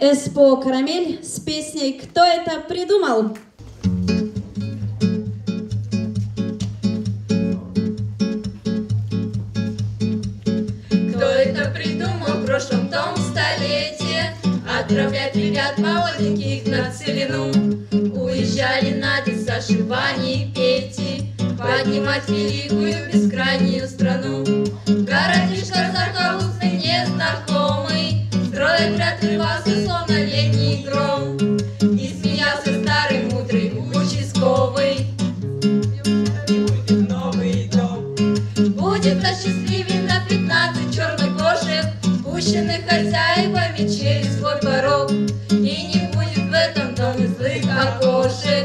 Эспо Карамель с песней «Кто это придумал?». Кто это придумал в прошлом том столетии? Отправлять ребят молоденьких на целину. Уезжали Надя с Ваней Пети, Поднимать великую бескрайнюю страну. Городишко захолустный незнакомый, Строит ряд рыбасы Хочет нас счастливее на пятнадцать чернокожих, Пущенных хозяевами через свой порог, И не будет в этом доме злых окошек.